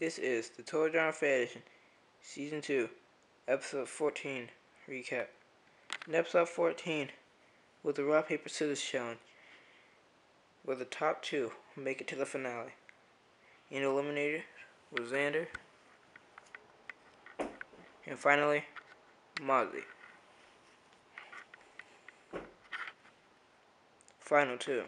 This is the Total Drama Edition, Season 2, Episode 14 recap. In Episode 14, with the Rock Paper Scissors Challenge, where the top two make it to the finale. And eliminated was Xander, and finally, Moxley. Final two.